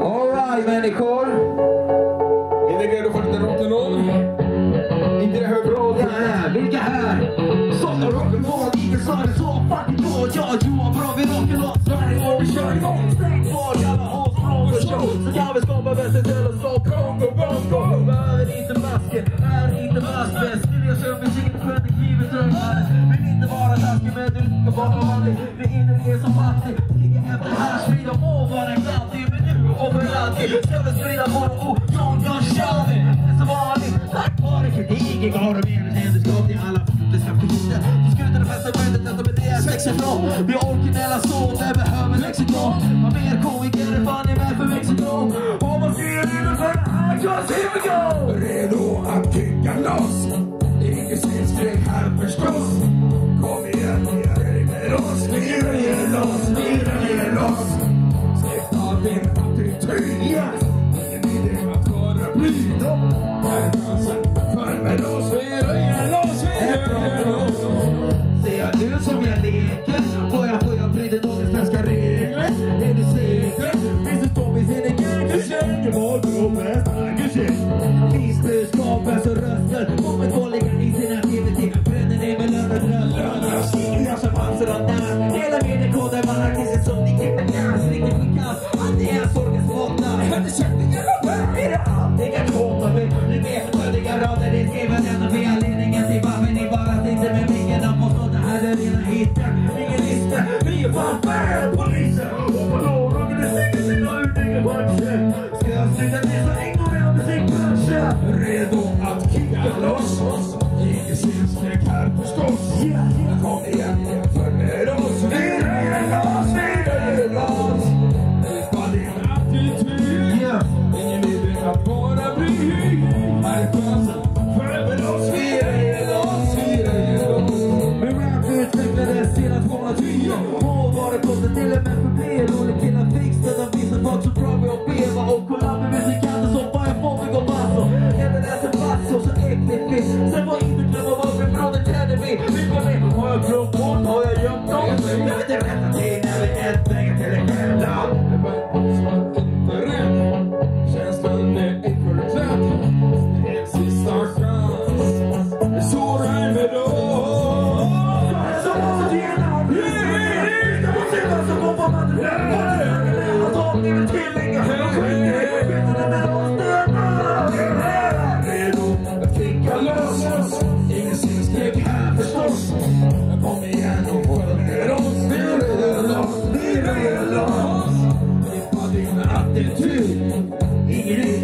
Alright människor. Är ni redo för lite rock'n'roll? Inte det här bra? Här? Vilka här? Sådana rock'n'roll, ingen sa det så fucking då. Jag och Johan bra, vi rock'n'roll. Sverige och vi kör igång. Oss från för show. Så kan vi skapa bäst för ska sprida. John Gun Charlie. Vanligt. Tack vare kritiken gav de mer händelseskap till alla politiska fiender. Så skulle det bästa möjligt att med det är. Vi är originella så, det behöver lexikon. Vad mer komiker är fan är med för Mexiko. Och vad säger du för det här? Just here we go! Chansen. Följ med oss. vi röjer loss, vi ner loss. Ser jag ut som jag leker? Får jag, får jag bryta dagens svenska regler? Är du säker? Finns det stories in a gang? Du känner mål på bäst Visst budskap, alltså röster Kommer två ligga i sin aktivitet Bränner ner med löner, Jag som panser av när Hela mediekoden var artisten som ni klipper gas bottnar Men det känner Är det allt jag kan komma? Ni vet sköndiga rader Ni skriver den med anledningen till varför ni bara sitter med micken och påstår det här är rena hitten Ingen lista, vi är fan fan polisen Sen får inte glömma varför brodern klädde mig Vilka med? Har jag glömt bort? Har jag gömt dem? Jag vet inte rätta till two, eight.